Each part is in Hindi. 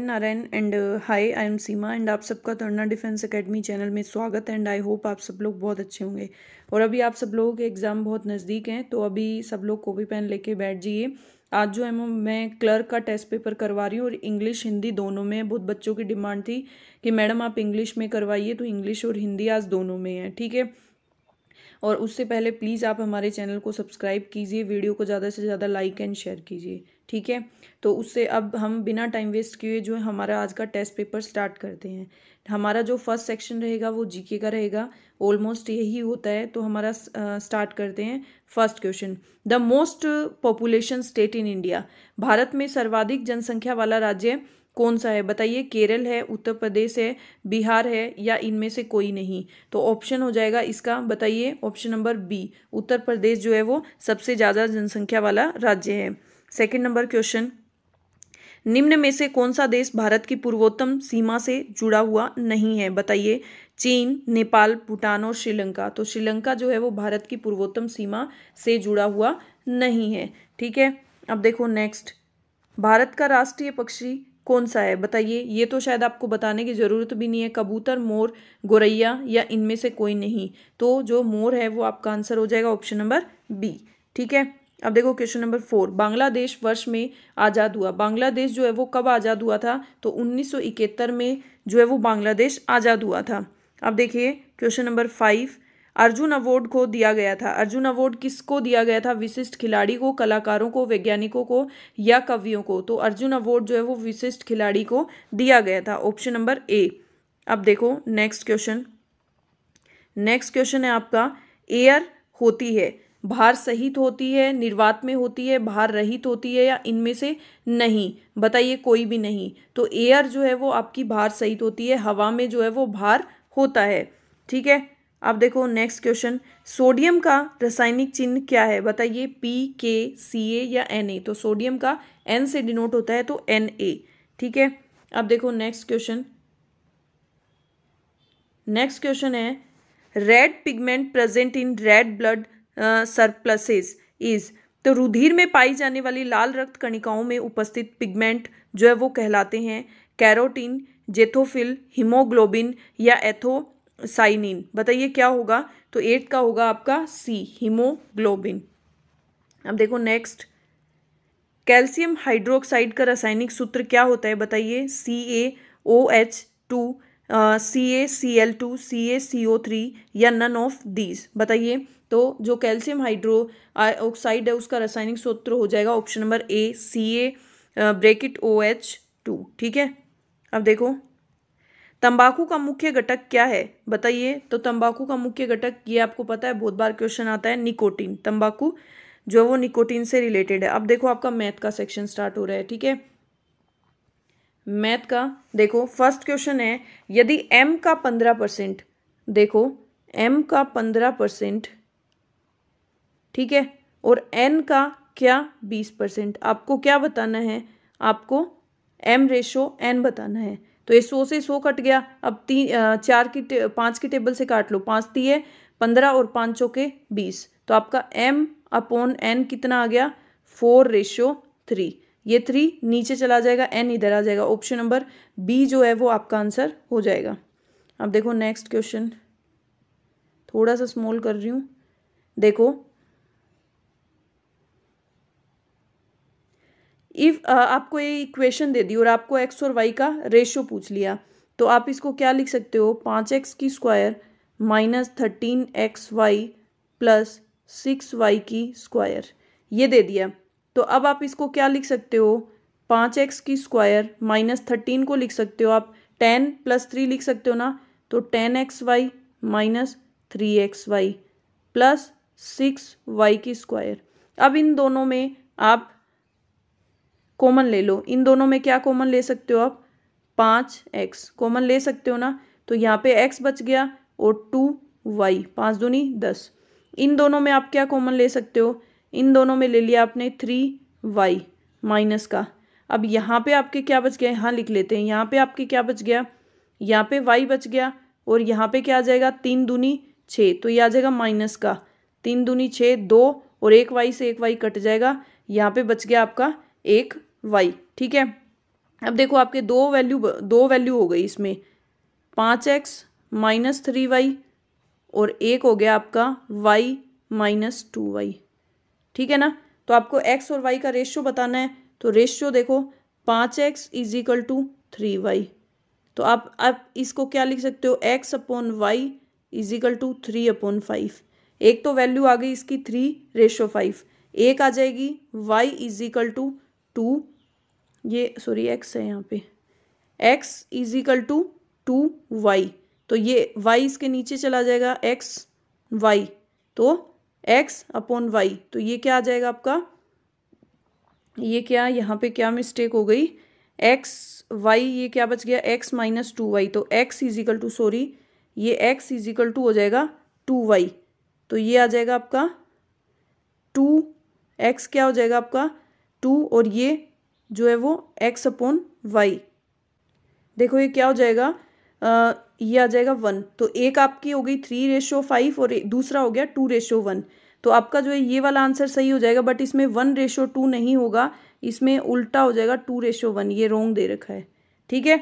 Narayan and hi I am Seema and आप सबका तरुणा डिफेंस एकेडमी चैनल में स्वागत है एंड आई होप आप सब लोग बहुत अच्छे होंगे। और अभी आप सब लोगों के एग्ज़ाम बहुत नज़दीक हैं तो अभी सब लोग कॉपी पेन लेके बैठ जाइए। आज जो है मैं क्लर्क का टेस्ट पेपर करवा रही हूँ और इंग्लिश हिंदी दोनों में, बहुत बच्चों की डिमांड थी कि मैडम आप इंग्लिश में करवाइए तो इंग्लिश और हिंदी आज दोनों में है, ठीक है? और उससे पहले प्लीज़ आप हमारे चैनल को सब्सक्राइब कीजिए वीडियो को ज़्यादा से ज़्यादा लाइक एंड शेयर कीजिए। ठीक है? तो उससे अब हम बिना टाइम वेस्ट किए जो है हमारा आज का टेस्ट पेपर स्टार्ट करते हैं। हमारा जो फ़र्स्ट सेक्शन रहेगा वो जीके का रहेगा। ऑलमोस्ट यही होता है तो हमारा स्टार्ट करते हैं first question the most population state in India Bharat में सर्वाधिक जनसंख्या वाला राज्य कौन सा है? बताइए, केरल है, उत्तर प्रदेश है, बिहार है या इनमें से कोई नहीं? तो ऑप्शन हो जाएगा इसका, बताइए option number B Uttar Pradesh जो है वो सबसे ज़्यादा जनसंख्या वाला राज्य है। सेकंड नंबर क्वेश्चन निम्न में से कौन सा देश भारत की पूर्वोत्तम सीमा से जुड़ा हुआ नहीं है? बताइए। चीन, नेपाल, भूटान और श्रीलंका। तो श्रीलंका जो है वो भारत की पूर्वोत्तम सीमा से जुड़ा हुआ नहीं है। ठीक है? अब देखो नेक्स्ट भारत का राष्ट्रीय पक्षी कौन सा है? बताइए। ये तो शायद आपको बताने की ज़रूरत भी नहीं है। कबूतर, मोर, गोरैया या इनमें से कोई नहीं। तो जो मोर है वो आपका आंसर हो जाएगा ऑप्शन नंबर बी ठीक है? अब देखो क्वेश्चन नंबर फोर बांग्लादेश वर्ष में आज़ाद हुआ। बांग्लादेश जो है वो कब आज़ाद हुआ था? तो उन्नीस सौ इकहत्तर में जो है वो बांग्लादेश आज़ाद हुआ था। अब देखिए question number five Arjun award को दिया गया था। अर्जुन अवार्ड किसको दिया गया था? विशिष्ट खिलाड़ी को, कलाकारों को, वैज्ञानिकों को या कवियों को। तो अर्जुन अवार्ड जो है वो विशिष्ट खिलाड़ी को दिया गया था। ऑप्शन नंबर ए अब देखो नेक्स्ट क्वेश्चन नेक्स्ट क्वेश्चन है आपका एयर होती है। भार सहित होती है, निर्वात में होती है, भार रहित होती है या इनमें से नहीं, बताइए कोई भी नहीं। तो एयर जो है वो आपकी भार सहित होती है, हवा में जो है वो भार होता है। ठीक है? अब देखो नेक्स्ट क्वेश्चन सोडियम का रासायनिक चिन्ह क्या है? बताइए पी के सी ए या एन ए तो सोडियम का एन से डिनोट होता है तो एन ए ठीक है? अब देखो नेक्स्ट क्वेश्चन नेक्स्ट क्वेश्चन है red pigment present in red blood corpuscles is तो रुधिर में पाई जाने वाली लाल रक्त कणिकाओं में उपस्थित पिगमेंट जो है वो कहलाते हैं कैरोटीन जेथोफिल हीमोग्लोबिन या एथोसाइनिन। बताइए क्या होगा? तो एट का होगा आपका सी हीमोग्लोबिन अब देखो नेक्स्ट कैल्शियम हाइड्रोक्साइड का रासायनिक सूत्र क्या होता है बताइए? C A O H two C A C L two C A C O three या नन ऑफ़ दीज बताइए तो जो कैल्शियम हाइड्रो ऑक्साइड है, उसका रासायनिक सूत्र हो जाएगा option number A C A bracket O H two ठीक है? अब देखो, तंबाकू का मुख्य घटक क्या है? बताइए। तो तंबाकू का मुख्य घटक, ये आपको पता है, बहुत बार क्वेश्चन आता है निकोटीन तंबाकू जो वो निकोटीन से रिलेटेड है। अब देखो आपका मैथ का सेक्शन स्टार्ट हो रहा है, ठीक है? मैथ का, देखो फ़र्स्ट क्वेश्चन है, यदि एम का पंद्रह परसेंट देखो एम का पंद्रह परसेंट ठीक है? और एन का क्या बीस परसेंट? आपको क्या बताना है? आपको एम रेशो एन बताना है। तो ये सौ से सौ कट गया। अब तीन चार की पाँच की टेबल से काट लो। पाँच है, पंद्रह और पाँच के बीस। तो आपका एम अपॉन एन कितना आ गया? फोर रेशो थ्री ये थ्री नीचे चला जाएगा एन इधर आ जाएगा। ऑप्शन नंबर बी जो है वो आपका आंसर हो जाएगा। अब देखो नेक्स्ट क्वेश्चन थोड़ा सा स्मॉल कर रही हूँ। देखो इफ़ आपको ये इक्वेशन दे दी और आपको एक्स और वाई का रेशो पूछ लिया तो आप इसको क्या लिख सकते हो? पाँच एक्स की square minus thirteen X Y plus six Y की स्क्वायर ये दे दिया। तो अब आप इसको क्या लिख सकते हो? पाँच एक्स की स्क्वायर माइनस थर्टीन को लिख सकते हो। आप टेन प्लस थ्री लिख सकते हो ना? तो ten X Y minus three X Y plus six Y की स्क्वायर अब इन दोनों में आप कॉमन ले लो। इन दोनों में क्या कॉमन ले सकते हो आप? पाँच एक्स कॉमन ले सकते हो ना? तो यहाँ पे एक्स बच गया और टू वाई पाँच दूनी दस। इन दोनों में आप क्या कॉमन ले सकते हो? इन दोनों में ले लिया आपने थ्री वाई माइनस का। अब यहाँ पे आपके क्या बच गया यहाँ लिख लेते हैं। यहाँ पे आपके क्या बच गया? यहाँ पे वाई बच गया और यहाँ पे क्या आ जाएगा? तीन दूनी छः। तो ये आ जाएगा माइनस का। तीन दूनी छः, दो और एक वाई से एक वाई कट जाएगा। यहाँ पे बच गया आपका एक वाई ठीक है? अब देखो आपके दो वैल्यू दो वैल्यू हो गई इसमें। पाँच एक्स माइनस थ्री वाई और एक हो गया आपका वाई माइनस टू वाई ठीक है ना? तो आपको एक्स और वाई का रेशियो बताना है। तो रेशियो देखो, पाँच X is equal to three Y तो आप आप इसको क्या लिख सकते हो? X upon Y is equal to three upon five एक तो वैल्यू आ गई इसकी थ्री रेशो फाइव एक आ जाएगी Y is equal to two, ये सॉरी एक्स है यहाँ पे। X is equal to two Y तो ये वाई इसके नीचे चला जाएगा एक्स वाई तो एक्स अपॉन वाई तो ये क्या आ जाएगा आपका? ये क्या, यहाँ पे क्या मिस्टेक हो गई? एक्स वाई ये क्या बच गया? एक्स माइनस टू वाई तो X is equal to sorry ये एक्स इजिकल टू हो जाएगा टू वाई तो ये आ जाएगा आपका टू एक्स क्या हो जाएगा आपका? टू और ये जो है वो एक्स अपॉन वाई। देखो ये क्या हो जाएगा? आ, ये आ जाएगा वन। तो एक आपकी हो गई थ्री रेशो फाइव और दूसरा हो गया टू रेशो वन तो आपका जो है ये वाला आंसर सही हो जाएगा बट इसमें वन रेशो टू नहीं होगा। इसमें उल्टा हो जाएगा टू रेशो वन ये रोंग दे रखा है। ठीक है?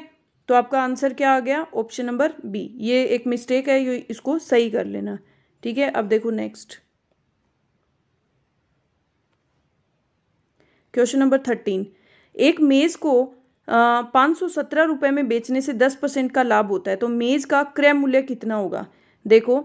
तो आपका आंसर क्या आ गया? ऑप्शन नंबर बी ये एक मिस्टेक है ये इसको सही कर लेना। ठीक है? अब देखो नेक्स्ट क्वेश्चन नंबर थर्टीन एक मेज को पाँच सौ सत्रह रुपये में बेचने से दस परसेंट का लाभ होता है तो मेज का क्रय मूल्य कितना होगा? देखो,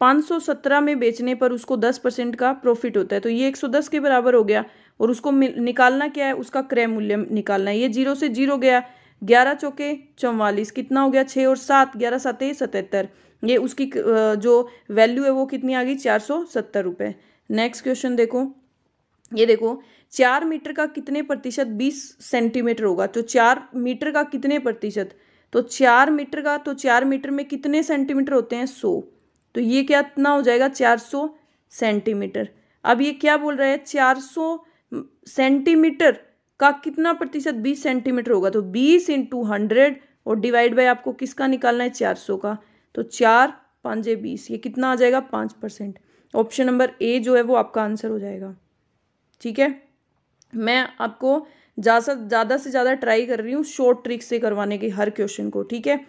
पाँच सौ सत्रह में बेचने पर उसको दस परसेंट का प्रॉफिट होता है तो ये एक सौ दस के बराबर हो गया, और उसको निकालना क्या है? उसका क्रय मूल्य निकालना है। ये ज़ीरो से ज़ीरो गया, ग्यारह चौके चौवालीस, कितना हो गया? छः और सात, ग्यारह सात सतहत्तर। ये उसकी जो वैल्यू है वो कितनी आ गई? चार सौ सत्तर रुपये नेक्स्ट क्वेश्चन देखो। ये देखो चार मीटर का कितने प्रतिशत बीस सेंटीमीटर होगा? तो चार मीटर का कितने प्रतिशत? तो चार मीटर का तो चार मीटर में कितने सेंटीमीटर होते हैं? सौ। तो ये क्या इतना हो जाएगा? चार सौ सेंटीमीटर। अब ये क्या बोल रहा है? चार सौ सेंटीमीटर का कितना प्रतिशत बीस सेंटीमीटर होगा? तो बीस इंटू हंड्रेड और डिवाइड बाय आपको किसका निकालना है? चार सौ का। तो चार पाँच बीस, ये कितना आ जाएगा? पाँच परसेंट। ऑप्शन नंबर ए जो है वो आपका आंसर हो जाएगा। ठीक है? मैं आपको ज़्यादा ज़्यादा से ज़्यादा ट्राई कर रही हूँ शॉर्ट ट्रिक से करवाने की हर क्वेश्चन को, ठीक है?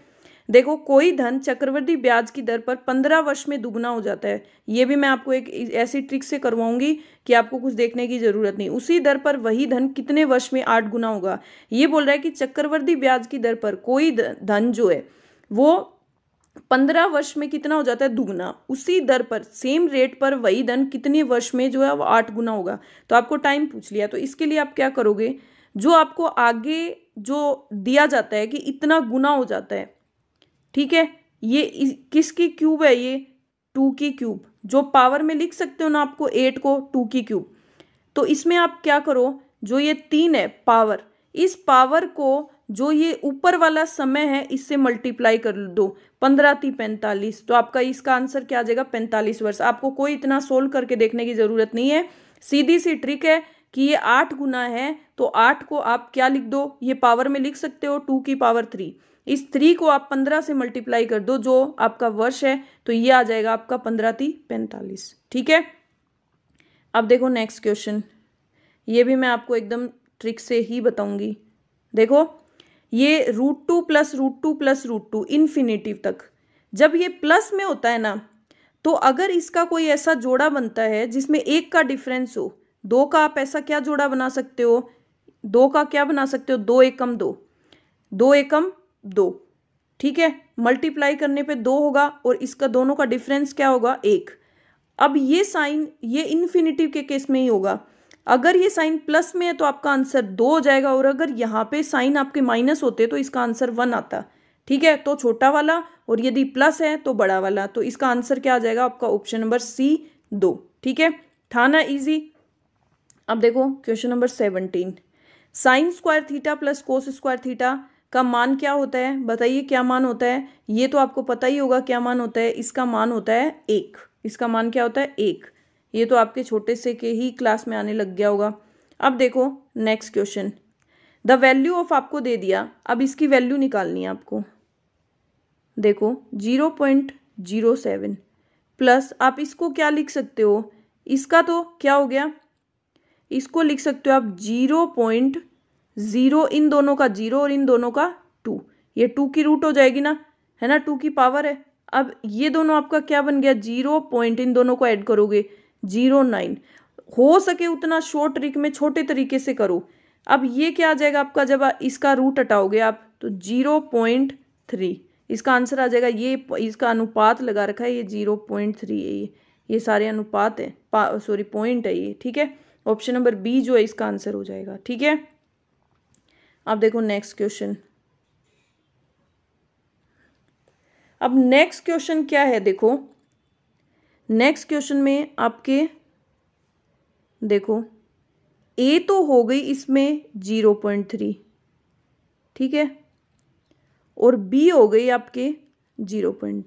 देखो, कोई धन चक्रवर्ती ब्याज की दर पर पंद्रह वर्ष में दुगना हो जाता है। ये भी मैं आपको एक ऐसी ट्रिक से करवाऊँगी कि आपको कुछ देखने की ज़रूरत नहीं। उसी दर पर वही धन कितने वर्ष में आठ गुना होगा? ये बोल रहा है कि चक्रवर्ती ब्याज की दर पर कोई धन जो है, वो पंद्रह वर्ष में कितना हो जाता है दुगना। उसी दर पर सेम रेट पर वही धन कितने वर्ष में जो है वो आठ गुना होगा। तो आपको टाइम पूछ लिया। तो इसके लिए आप क्या करोगे? जो आपको आगे जो दिया जाता है कि इतना गुना हो जाता है, ठीक है? ये किसकी क्यूब है ये? टू की क्यूब जो पावर में लिख सकते हो ना आपको एट को, टू की क्यूब तो इसमें आप क्या करो? जो ये तीन है पावर इस पावर को जो ये ऊपर वाला समय है, इससे मल्टीप्लाई कर दो। पंद्रह थी पैंतालीस। तो आपका इसका आंसर क्या आ जाएगा? पैंतालीस वर्ष। आपको कोई इतना सोल्व करके देखने की ज़रूरत नहीं है। सीधी सी ट्रिक है कि ये आठ गुना है तो आठ को आप क्या लिख दो? ये पावर में लिख सकते हो टू की पावर थ्री इस थ्री को आप पंद्रह से मल्टीप्लाई कर दो, जो आपका वर्ष है तो ये आ जाएगा आपका पंद्रह थी पैंतालीस। ठीक है? अब देखो नेक्स्ट क्वेश्चन ये भी मैं आपको एकदम ट्रिक से ही बताऊँगी। देखो ये root two plus root two plus root two infinity तक। जब ये प्लस में होता है ना तो अगर इसका कोई ऐसा जोड़ा बनता है जिसमें एक का डिफरेंस हो, दो का आप ऐसा क्या जोड़ा बना सकते हो? दो का क्या बना सकते हो? दो एकम दो। दो एकम दो। ठीक है? मल्टीप्लाई करने पे दो होगा और इसका दोनों का डिफरेंस क्या होगा? एक। अब ये साइन, ये इन्फिनिटिव के केस में ही होगा। अगर ये साइन प्लस में है तो आपका आंसर दो हो जाएगा और अगर यहाँ पे साइन आपके माइनस होते तो इसका आंसर वन आता। ठीक है? तो छोटा वाला और यदि प्लस है तो बड़ा वाला। तो इसका आंसर क्या आ जाएगा? आपका ऑप्शन नंबर सी दो। ठीक है? थाना इजी। अब देखो, question number seventeen. Sine square theta plus cos square theta का मान क्या होता है? बताइए, क्या मान होता है? ये तो आपको पता ही होगा क्या मान होता है। इसका मान होता है एक। इसका मान क्या होता है? एक। ये तो आपके छोटे से के ही क्लास में आने लग गया होगा। अब देखो next question the value of आपको दे दिया, अब इसकी वैल्यू निकालनी है आपको। देखो zero point zero seven plus आप इसको क्या लिख सकते हो? इसका तो क्या हो गया? इसको लिख सकते हो आप ज़ीरो पॉइंट ज़ीरो इन दोनों का ज़ीरो और इन दोनों का टू ये टू की रूट हो जाएगी ना? है ना? टू की पावर है। अब ये दोनों आपका क्या बन गया? ज़ीरो पॉइंट इन दोनों को ऐड करोगे। Zero nine. हो सके उतना शॉर्ट ट्रिक में छोटे तरीके से करो। अब ये क्या आ जाएगा आपका? जब इसका रूट हटाओगे आप तो ज़ीरो पॉइंट थ्री। इसका आंसर आ जाएगा, ये इसका अनुपात लगा रखा है, ये ज़ीरो पॉइंट थ्री है ये। ये सारे अनुपात है। सॉरी पॉइंट है ये, ठीक है? ऑप्शन नंबर बी जो है, इसका आंसर हो जाएगा, ठीक है? अब देखो नेक्स्ट क्वेश्चन अब नेक्स्ट क्वेश्चन क्या है? देखो नेक्स्ट क्वेश्चन में आपके, देखो ए तो हो गई इसमें ज़ीरो पॉइंट थ्री ठीक है? और बी हो गई आपके ज़ीरो पॉइंट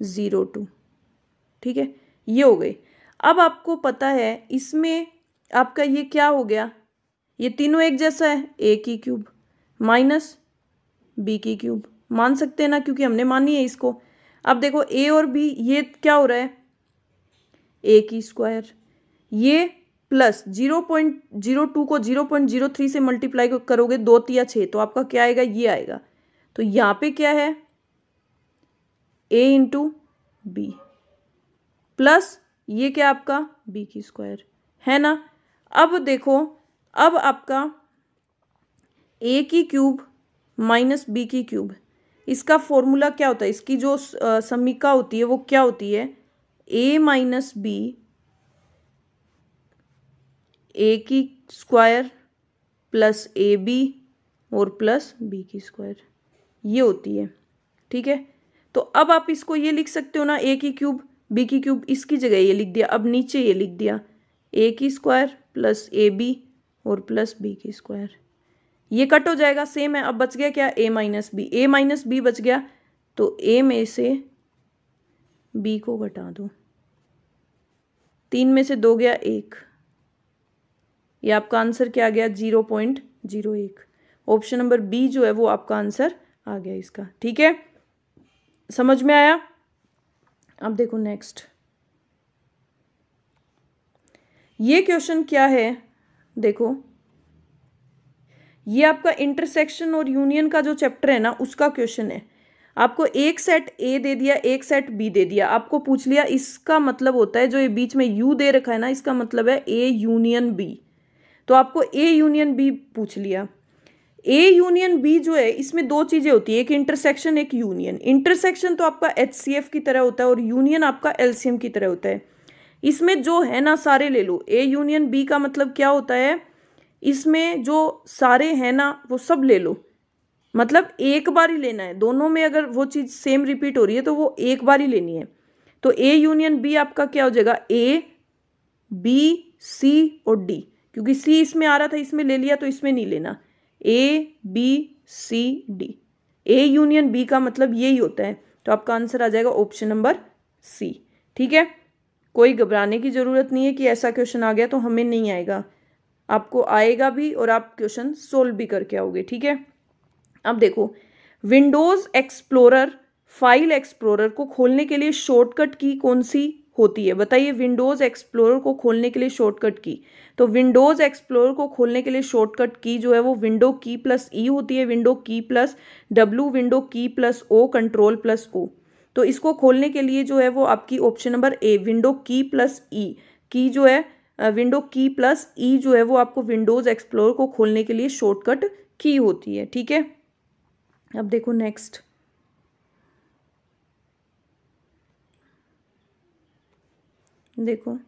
ज़ीरो टू ठीक है? ये हो गई। अब आपको पता है इसमें आपका ये क्या हो गया? ये तीनों एक जैसा है ए की क्यूब माइनस बी की क्यूब मान सकते हैं ना? क्योंकि हमने मानी है इसको। अब देखो ए और बी ये क्या हो रहा है? ए की स्क्वायर ये plus zero point zero two को ज़ीरो पॉइंट ज़ीरो थ्री से मल्टीप्लाई करोगे दो या छः तो आपका क्या आएगा? ये आएगा। तो यहाँ पे क्या है? ए इंटू बी प्लस ये क्या आपका? बी की स्क्वायर है ना? अब देखो, अब आपका ए की क्यूब माइनस बी की क्यूब इसका फॉर्मूला क्या होता है? इसकी जो समीका होती है, वो क्या होती है? ए माइनस बी ए की स्क्वायर प्लस ए बी और प्लस बी की स्क्वायर ये होती है, ठीक है? तो अब आप इसको ये लिख सकते हो ना ए की क्यूब बी की क्यूब इसकी जगह ये लिख दिया, अब नीचे ये लिख दिया. ए की स्क्वायर प्लस ए बी और प्लस बी की स्क्वायर ये कट हो जाएगा सेम है, अब बच गया क्या? A minus B A minus B बच गया तो ए में से बी को घटा दो। तीन में से दो गया एक। ये आपका आंसर क्या आ गया? ज़ीरो पॉइंट ज़ीरो एक। ऑप्शन नंबर बी जो है वो आपका आंसर आ गया इसका। ठीक है? समझ में आया? अब देखो नेक्स्ट ये क्वेश्चन क्या है? देखो। ये आपका इंटरसेक्शन और यूनियन का जो चैप्टर है ना, उसका क्वेश्चन है। आपको एक सेट ए दे दिया, एक सेट बी दे दिया। आपको पूछ लिया, इसका मतलब होता है, जो ये बीच में यू दे रखा है ना, इसका मतलब है ए यूनियन बी तो आपको ए यूनियन बी पूछ लिया। ए यूनियन बी जो है, इसमें दो चीज़ें होती है, एक इंटरसेक्शन एक यूनियन इंटरसेक्शन तो आपका एचसीएफ की तरह होता है और यूनियन आपका एलसीएम की तरह होता है। इसमें जो है ना, सारे ले लो। ए यूनियन बी का मतलब क्या होता है? इसमें जो सारे हैं ना, वो सब ले लो। मतलब एक बार ही लेना है। दोनों में अगर वो चीज़ सेम रिपीट हो रही है तो वो एक बार ही लेनी है। तो ए यूनियन बी आपका क्या हो जाएगा? ए बी सी और डी क्योंकि सी इसमें आ रहा था, इसमें ले लिया तो इसमें नहीं लेना। A B C D A union B का मतलब यही होता है। तो आपका आंसर आ जाएगा ऑप्शन नंबर सी ठीक है? कोई घबराने की ज़रूरत नहीं है कि ऐसा क्वेश्चन आ गया तो हमें नहीं आएगा। आपको आएगा भी और आप क्वेश्चन सोल्व भी करके आओगे। ठीक है? अब देखो विंडोज़ एक्सप्लोरर फ़ाइल एक्सप्लोरर को खोलने के लिए शॉर्टकट की कौन सी होती है? बताइए विंडोज़ एक्सप्लोरर को खोलने के लिए शॉर्टकट की। तो विंडोज़ एक्सप्लोरर को खोलने के लिए शॉर्टकट की जो है वो विंडो की प्लस ई होती है window key plus W window key plus O control plus O तो इसको खोलने के लिए जो है वो आपकी option number A window key plus E की जो है विंडो की प्लस ई जो है वो आपको विंडोज़ एक्सप्लोर को खोलने के लिए शॉर्टकट की होती है, ठीक है? अब देखो नेक्स्ट देखो.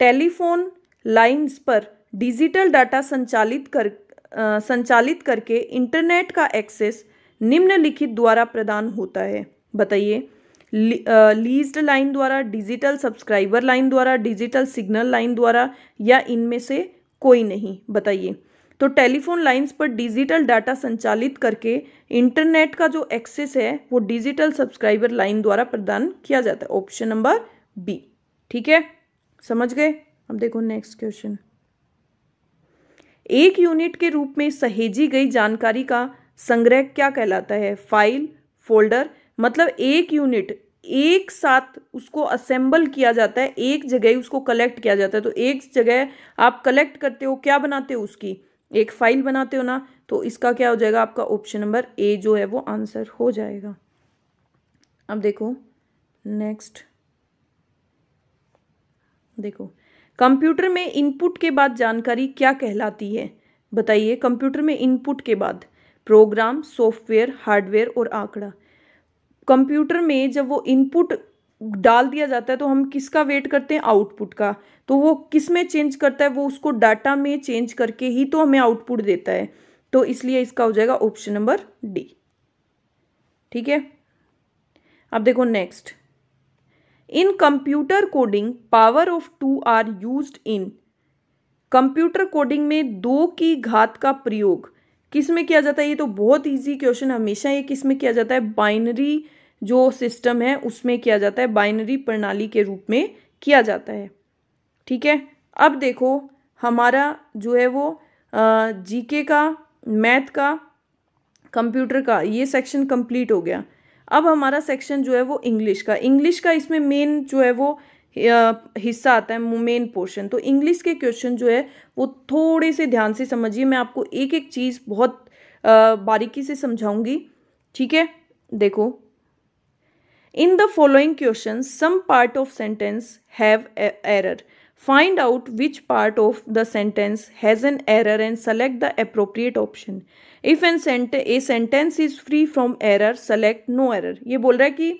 टेलीफोन लाइंस पर डिजिटल डाटा संचालित कर आ, संचालित करके इंटरनेट का एक्सेस निम्नलिखित द्वारा प्रदान होता है। बताइए। लीज्ड लाइन द्वारा डिजिटल सब्सक्राइबर लाइन द्वारा डिजिटल सिग्नल लाइन द्वारा या इनमें से कोई नहीं। बताइए। तो टेलीफोन लाइंस पर डिजिटल डाटा संचालित करके इंटरनेट का जो एक्सेस है, वो डिजिटल सब्सक्राइबर लाइन द्वारा प्रदान किया जाता है। ऑप्शन नंबर बी, ठीक है? समझ गए? अब देखो नेक्स्ट क्वेश्चन एक यूनिट के रूप में सहेजी गई जानकारी का संग्रह क्या कहलाता है? फ़ाइल, फोल्डर मतलब एक यूनिट, एक साथ उसको असेंबल किया जाता है, एक जगह उसको कलेक्ट किया जाता है। तो एक जगह आप कलेक्ट करते हो, क्या बनाते हो उसकी? एक फ़ाइल बनाते हो ना तो इसका क्या हो जाएगा? आपका ऑप्शन नंबर ए जो है वो आंसर हो जाएगा। अब देखो नेक्स्ट देखो कंप्यूटर में इनपुट के बाद जानकारी क्या कहलाती है? बताइए कंप्यूटर में इनपुट के बाद प्रोग्राम सॉफ्टवेयर हार्डवेयर और आंकड़ा। कंप्यूटर में जब वो इनपुट डाल दिया जाता है तो हम किसका वेट करते हैं? आउटपुट का। तो वो किसमें चेंज करता है, वो उसको डाटा में चेंज करके ही तो हमें आउटपुट देता है। तो इसलिए इसका हो जाएगा ऑप्शन नंबर डी। ठीक है? अब देखो next. In computer coding power of two are use in. Computer coding में दो की घात का प्रयोग। किसमें किया जाता है? ये तो बहुत इजी क्वेश्चन, हमेशा ये किसमें किया जाता है? बाइनरी जो सिस्टम है, उसमें किया जाता है बाइनरी प्रणाली के रूप में किया जाता है। ठीक है? अब देखो, हमारा जो है वो जीके का मैथ का कंप्यूटर का, ये सेक्शन कंप्लीट हो गया। अब हमारा सेक्शन जो है वो इंग्लिश का। इंग्लिश का इसमें मेन जो है वो हिस्सा आता है मेन पोर्शन तो इंग्लिश के क्वेश्चन जो है, वो थोड़े से ध्यान से समझिए। मैं आपको एक एक चीज़ बहुत बारीकी से समझाऊँगी। ठीक है? देखो in the following question some part of sentence have error find out which part of the sentence has an error and select the appropriate option if an a sentence is free from error select no error ये बोल रहा है कि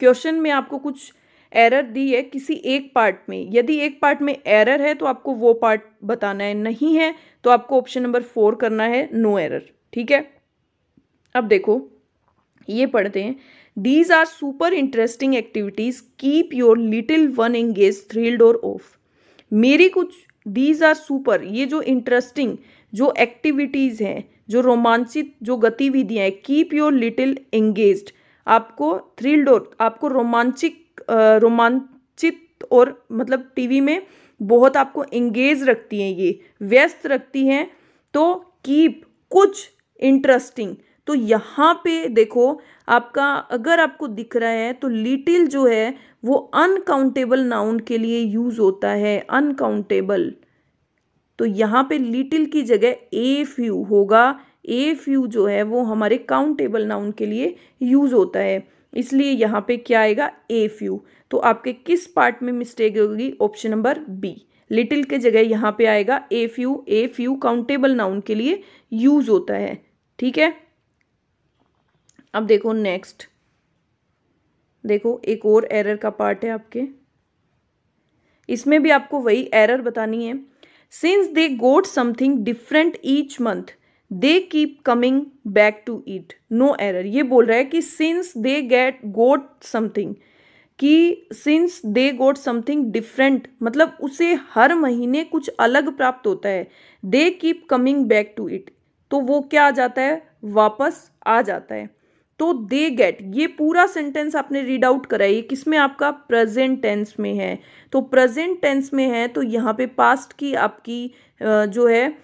क्वेश्चन में आपको कुछ एरर दी है किसी एक पार्ट में। यदि एक पार्ट में एरर है तो आपको वो पार्ट बताना है। नहीं है तो आपको ऑप्शन नंबर फोर करना है नो एरर ठीक है? अब देखो, ये पढ़ते हैं। These are super interesting activities keep your little one engage thrilled और ऑफ़ मेरी कुछ दीज आर सुपर ये जो इंटरेस्टिंग जो एक्टिविटीज़ हैं, जो रोमांचित, जो गतिविधियाँ हैं कीप योर लिटिल एंगेज्ड आपको थ्रिल्ड और, आपको रोमांचिक रोमांचित और मतलब टीवी में बहुत आपको एंगेज रखती हैं ये, व्यस्त रखती हैं तो कीप कुछ इंटरेस्टिंग तो यहाँ पे देखो, आपका, अगर आपको दिख रहा है तो लिटिल जो है, वो अनकाउंटेबल नाउन के लिए यूज़ होता है अनकाउंटेबल तो यहाँ पे लिटिल की जगह ए फ्यू होगा ए फ्यू जो है, वो हमारे काउंटेबल नाउन के लिए यूज़ होता है. इसलिए यहाँ पे क्या आएगा? ए फ्यू तो आपके किस पार्ट में मिस्टेक होगी? ऑप्शन नंबर बी लिटिल के जगह यहाँ पे आएगा a few a few countable noun के लिए यूज़ होता है. ठीक है? अब देखो नेक्स्ट देखो, एक और एरर का पार्ट है आपके। इसमें भी आपको वही एरर बतानी है। Since they got something different each month they keep coming back to it no error ये बोल रहा है कि since they get got something कि since they got something different मतलब उसे हर महीने कुछ अलग प्राप्त होता है। They keep coming back to it तो वो क्या आ जाता है? वापस आ जाता है। तो दे गेट ये पूरा सेंटेंस आपने रीड आउट करा है ये किसमें आपका? प्रेजेंट टेंस में है। तो प्रेजेंट टेंस में है तो यहाँ पे पास्ट की आपकी जो है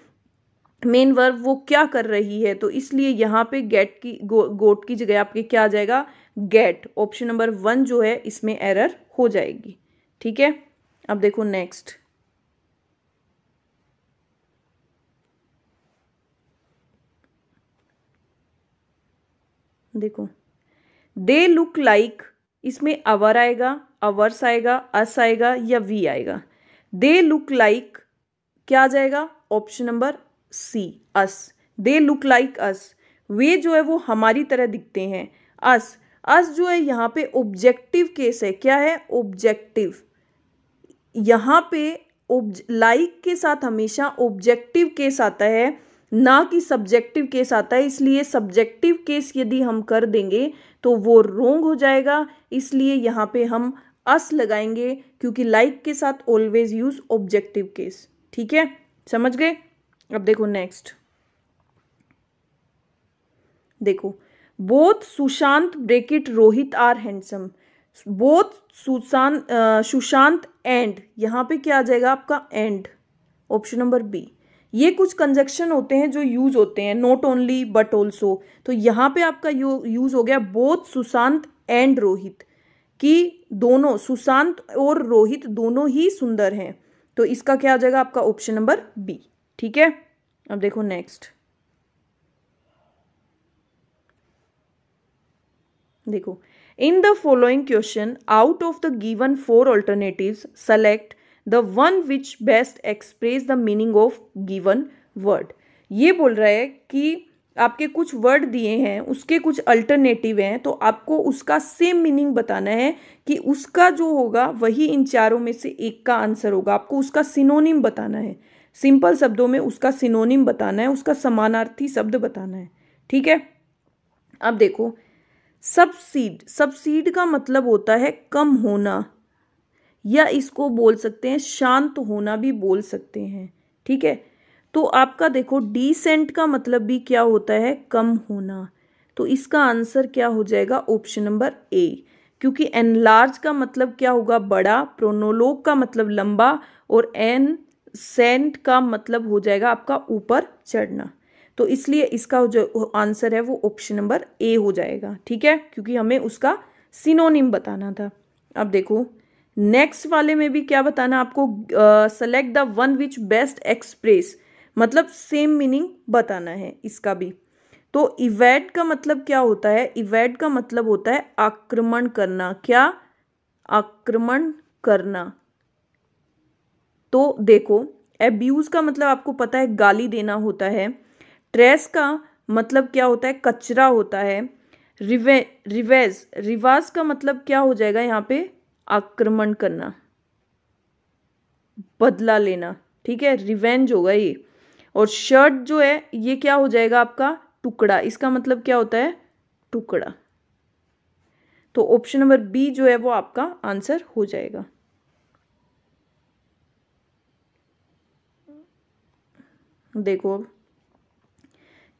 मेन वर्ब वो क्या कर रही है? तो इसलिए यहाँ पे गेट की गो, गोट की जगह आपके क्या आ जाएगा? गेट ऑप्शन नंबर वन जो है इसमें एरर हो जाएगी। ठीक है? अब देखो नेक्स्ट देखो। दे लुक लाइक इसमें अवर आएगा अवर्स आएगा अस आएगा या वी आएगा। दे लुक लाइक क्या आ जाएगा? Option number C as they look like as we जो है वो हमारी तरह दिखते हैं। अस अस जो है यहाँ पे ऑब्जेक्टिव केस है। क्या है? ऑब्जेक्टिव यहाँ पे लाइक के साथ हमेशा ऑब्जेक्टिव केस आता है। ना कि सब्जेक्टिव केस आता है, इसलिए सब्जेक्टिव केस यदि हम कर देंगे तो वो रोंग हो जाएगा। इसलिए यहाँ पे हम अस लगाएँगे, क्योंकि लाइक के साथ ऑलवेज यूज़ ऑब्जेक्टिव केस ठीक है? समझ गए? अब देखो नेक्स्ट देखो both Sushant, bracket, Rohit are handsome both Sushant Sushant and यहाँ पे क्या आ जाएगा आपका एंड ऑप्शन नंबर बी ये कुछ कंजक्शन होते हैं जो यूज़ होते हैं नॉट ओनली बट ऑल्सो तो यहाँ पे आपका यूज़ हो गया बोथ सुशांत एंड रोहित, कि दोनों, सुशांत और रोहित दोनों ही सुंदर हैं। तो इसका क्या आ जाएगा आपका ऑप्शन नंबर बी ठीक है? अब देखो नेक्स्ट देखो in the following question out of the given four alternatives select the one which best express the meaning of given word. ये बोल रहा है कि आपके कुछ वर्ड दिए हैं, उसके कुछ अल्टरनेटिव हैं तो आपको उसका सेम मीनिंग बताना है कि उसका जो होगा, वही इन चारों में से एक का आंसर होगा। आपको उसका सिनोनिम बताना है। सिंपल शब्दों में उसका सिनोनिम बताना है, उसका समानार्थी शब्द बताना है। ठीक है? अब देखो सबसीड सबसीड का मतलब होता है कम होना। या इसको बोल सकते हैं, शांत होना भी बोल सकते हैं, ठीक है? तो आपका देखो डिसेंट का मतलब भी क्या होता है? कम होना। तो इसका आंसर क्या हो जाएगा? ऑप्शन नंबर ए क्योंकि एनलार्ज का मतलब क्या होगा? बड़ा प्रोनोलोग का मतलब लंबा, और एन सेंट का मतलब हो जाएगा आपका ऊपर चढ़ना। तो इसलिए इसका जो आंसर है, वो ऑप्शन नंबर ए हो जाएगा, ठीक है? क्योंकि हमें उसका सिनोनिम बताना था। अब देखो नेक्स्ट वाले में भी क्या बताना आपको? Select the one which best express मतलब सेम मीनिंग बताना है इसका भी। तो इवेट का मतलब क्या होता है? इवेट का मतलब होता है आक्रमण करना। क्या? आक्रमण करना। तो देखो एब्यूज का मतलब आपको पता है गाली देना होता है। ट्रेस का मतलब क्या होता है? कचरा होता है। रिवे रिवेज रिवाज का मतलब क्या हो जाएगा यहाँ पे? आक्रमण करना, बदला लेना, ठीक है? रिवेंज होगा ये। और शर्ट जो है, ये क्या हो जाएगा आपका? टुकड़ा। इसका मतलब क्या होता है? टुकड़ा। तो ऑप्शन नंबर बी जो है, वो आपका आंसर हो जाएगा। देखो अब।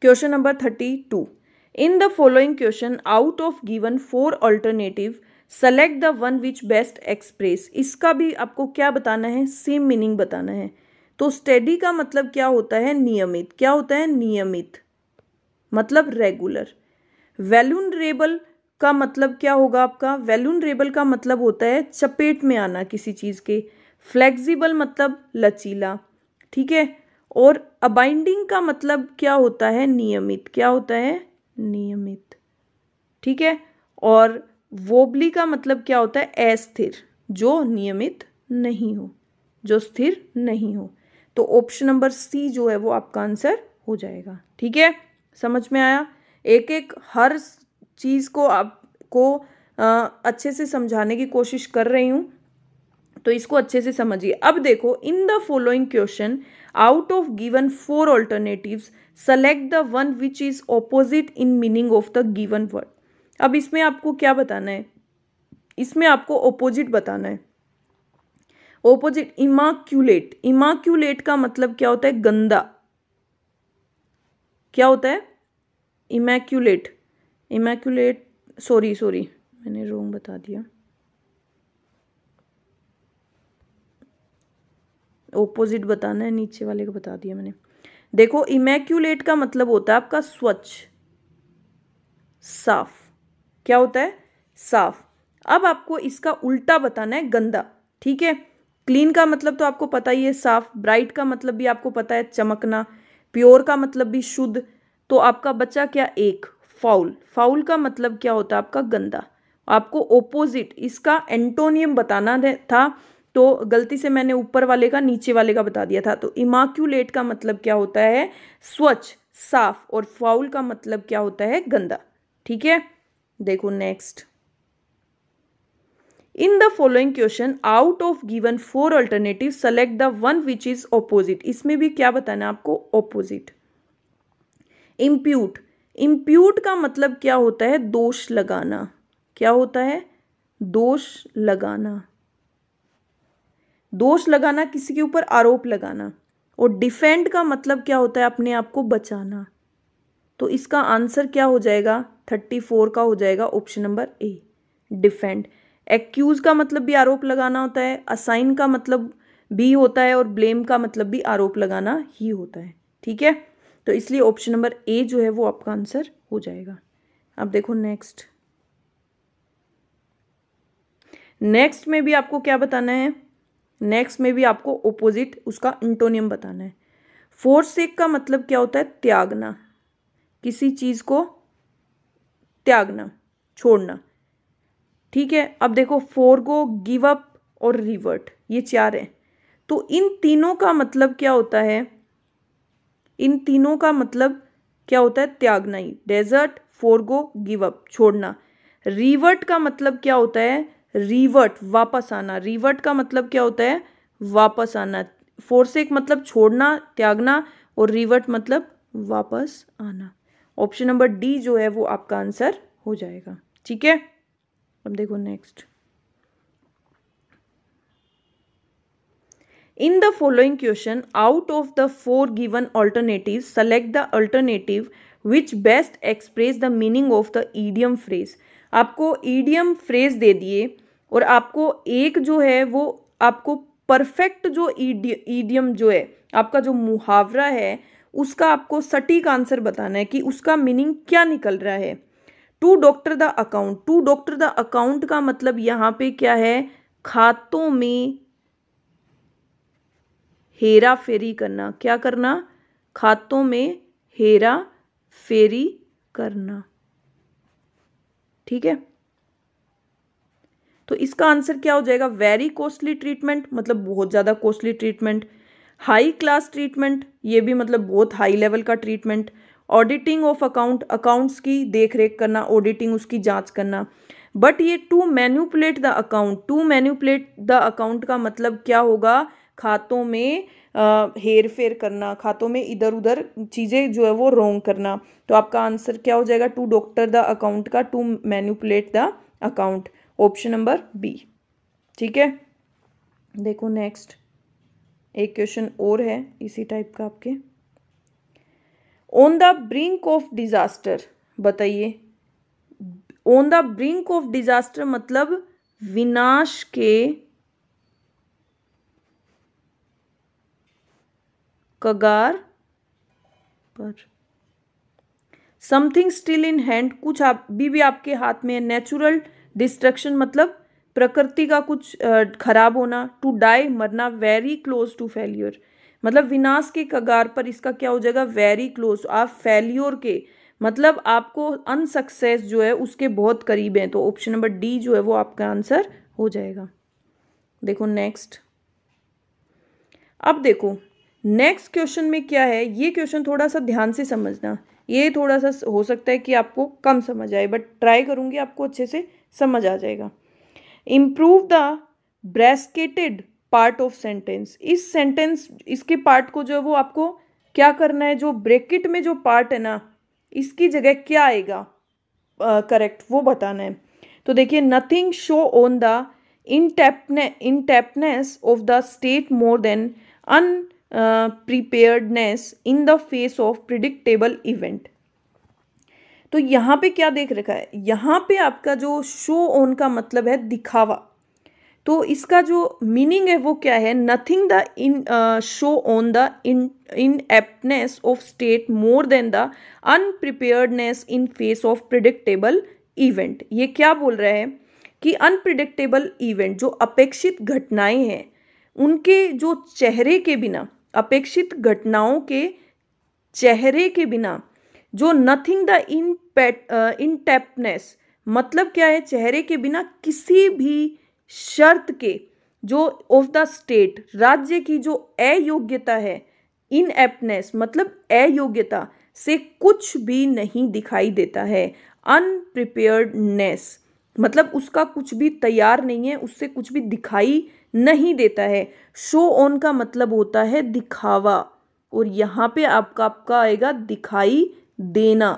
Question number thirty two in the following question out of given four alternative select the one which best express इसका भी आपको क्या बताना है? सेम मीनिंग बताना है। तो स्टेडी का मतलब क्या होता है? नियमित। क्या होता है? नियमित। मतलब रेगुलर वेल्यूनरेबल का मतलब क्या होगा आपका? वेल्यूनरेबल का मतलब होता है चपेट में आना किसी चीज़ के। फ्लेक्सिबल मतलब लचीला। ठीक है? और अबाइंडिंग का मतलब क्या होता है? नियमित। क्या होता है? नियमित। ठीक है? और वोबली का मतलब क्या होता है? अस्थिर, जो नियमित नहीं हो, जो स्थिर नहीं हो। तो ऑप्शन नंबर सी जो है वो आपका आंसर हो जाएगा। ठीक है? समझ में आया? एक एक हर चीज़ को आपको अच्छे से समझाने की कोशिश कर रही हूँ। तो इसको अच्छे से समझिए। अब देखो in the following question out of given four alternatives select the one which is opposite in meaning of the given word अब इसमें आपको क्या बताना है? इसमें आपको ओपोजिट बताना है। ओपोजिट इमाक्यूलेट इमाक्यूलेट का मतलब क्या होता है? गंदा। क्या होता है? इमैक्यूलेट इमैक्यूलेट सॉरी सॉरी मैंने रोंग बता दिया। ओपोजिट बताना है, नीचे वाले को बता दिया मैंने। देखो इमैक्यूलेट का मतलब होता है आपका स्वच्छ, साफ़। क्या होता है? साफ़। अब आपको इसका उल्टा बताना है, गंदा। ठीक है? क्लीन का मतलब तो आपको पता ही है, साफ़। ब्राइट का मतलब भी आपको पता है, चमकना। प्योर का मतलब भी शुद्ध। तो आपका बच्चा क्या? एक। फाउल। फाउल का मतलब क्या होता है? आपका गंदा। आपको ओपोजिट इसका एंटोनियम बताना था तो गलती से मैंने ऊपर वाले का, नीचे वाले का बता दिया था। तो इमाक्यूलेट का मतलब क्या होता है? स्वच्छ, साफ़। और फाउल का मतलब क्या होता है? गंदा। ठीक है? देखो next in the following question out of given four alternative select the one which is opposite इसमें भी क्या बताना आपको? ऑपोजिट इम्प्यूट इम्प्यूट का मतलब क्या होता है? दोष लगाना. क्या होता है? दोष लगाना. दोष लगाना किसी के ऊपर? आरोप लगाना. और डिफेंड का मतलब क्या होता है? अपने आप को बचाना. तो इसका आंसर क्या हो जाएगा? थर्टी फोर का हो जाएगा option number A, defend. Accuse का मतलब भी आरोप लगाना होता है, असाइन का मतलब भी होता है और ब्लेम का मतलब भी आरोप लगाना ही होता है, ठीक है? तो इसलिए ऑप्शन नंबर ए जो है वो आपका आंसर हो जाएगा। अब देखो नेक्स्ट। नेक्स्ट में भी आपको क्या बताना है? नेक्स्ट में भी आपको ओपोजिट उसका इंटोनियम बताना है। फोरसेक का मतलब क्या होता है? त्यागना। किसी चीज़ को त्यागना, छोड़ना। ठीक है? अब देखो फोरगो गिव अप और रिवर्ट, ये चार है। तो इन तीनों का मतलब क्या होता है? इन तीनों का मतलब क्या होता है? त्यागना ही। डेजर्ट फोरगो गिव अप, छोड़ना। रिवर्ट का मतलब क्या होता है? रिवर्ट, वापस आना। रिवर्ट का मतलब क्या होता है? वापस आना। फोरसेक मतलब छोड़ना, त्यागना, और रिवर्ट मतलब वापस आना। ऑप्शन नंबर डी जो है वो आपका आंसर हो जाएगा। ठीक है? अब देखो next in the following question out of the four given alternative select the alternative which best express the meaning of the idiom phrase आपको ईडियम फ्रेज दे दिए और आपको एक जो है वो आपको परफेक्ट जो ईडियम जो है, आपका जो मुहावरा है उसका आपको सटीक आंसर बताना है कि उसका मीनिंग क्या निकल रहा है। To doctor the account. To doctor the account का मतलब यहाँ पे क्या है? खातों में हेरा फेरी करना। क्या करना? खातों में हेरा फेरी करना। ठीक है? तो इसका आंसर क्या हो जाएगा? वेरी कॉस्टली ट्रीटमेंट मतलब बहुत ज़्यादा costly treatment. High class treatment ये भी मतलब बहुत हाई लेवल का treatment auditing of account accounts की देख रेख करना ऑडिटिंग उसकी जाँच करना. बट ये to manipulate the account to manipulate the account का मतलब क्या होगा? खातों में हेर फेर करना, खातों में इधर उधर चीज़ें जो है वो रोंग करना. तो आपका आंसर क्या हो जाएगा? टू डॉक्टर द अकाउंट का to manipulate the account option number B ठीक है? देखो नेक्स्ट एक क्वेश्चन और है इसी टाइप का आपके। On the brink of disaster बताइए। On the brink of disaster मतलब विनाश के कगार पर। समथिंग स्टिल इन हैंड कुछ आप भी, भी आपके हाथ में है। नेचुरल डिस्ट्रक्शन मतलब प्रकृति का कुछ खराब होना टू डाई मरना वेरी क्लोज टू फेल्योर मतलब विनाश के कगार पर इसका क्या हो जाएगा? वेरी क्लोज आप फेल्योर के मतलब आपको अनसक्सेस जो है उसके बहुत करीब हैं तो ऑप्शन नंबर डी जो है वो आपका आंसर हो जाएगा। देखो नेक्स्ट अब देखो नेक्स्ट क्वेश्चन में क्या है? ये क्वेश्चन थोड़ा सा ध्यान से समझना। ये थोड़ा सा हो सकता है कि आपको कम समझ आए बट ट्राई करूँगी आपको अच्छे से समझ आ जाएगा। Improve the bracketed part of sentence इस सेंटेंस इसके पार्ट को जो है वो आपको क्या करना है? जो ब्रेकेट में जो पार्ट है ना इसकी जगह क्या आएगा? करेक्ट uh, वो बताना है। तो देखिए nothing show on the inept ineptness of the state more than unpreparedness in the face of predictable event तो यहाँ पे क्या देख रखा है? यहाँ पे आपका जो शो ऑन का मतलब है दिखावा। तो इसका जो मीनिंग है वो क्या है? Nothing the in show on the in ineptness of state more than the unpreparedness in face of predictable event ये क्या बोल रहा है? कि अनप्रिडिक्टेबल इवेंट जो अपेक्षित घटनाएँ हैं, उनके जो चेहरे के बिना, अपेक्षित घटनाओं के चेहरे के बिना, जो नथिंग द इन इन टेपनेस मतलब क्या है? चेहरे के बिना किसी भी शर्त के जो ऑफ़ द स्टेट राज्य की जो अयोग्यता है इन एपनेस मतलब अयोग्यता से कुछ भी नहीं दिखाई देता है। अनप्रिपेयर्डनेस मतलब उसका कुछ भी तैयार नहीं है, उससे कुछ भी दिखाई नहीं देता है। शो ऑन का मतलब होता है दिखावा, और यहाँ पे आपका आपका आएगा दिखाई देना।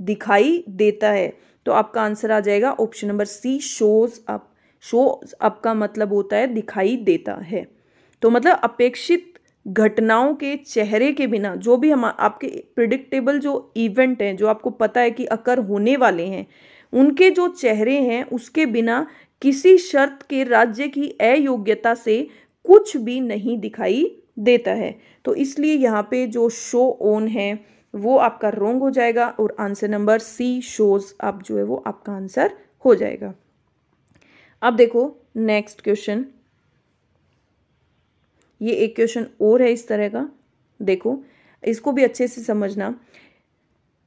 दिखाई देता है। तो आपका आंसर आ जाएगा option number C, shows up. Show up का मतलब होता है दिखाई देता है। तो मतलब अपेक्षित घटनाओं के चेहरे के बिना, जो भी हम, आपके प्रिडिक्टेबल जो इवेंट हैं, जो आपको पता है कि अकर होने वाले हैं, उनके जो चेहरे हैं, उसके बिना किसी शर्त के राज्य की अयोग्यता से कुछ भी नहीं दिखाई देता है। तो इसलिए यहाँ पे जो शो ऑन है वो आपका रोंग हो जाएगा और आंसर नंबर सी शोज़ आप जो है वो आपका आंसर हो जाएगा। अब देखो नेक्स्ट क्वेश्चन ये एक क्वेश्चन और है इस तरह का। देखो, इसको भी अच्छे से समझना।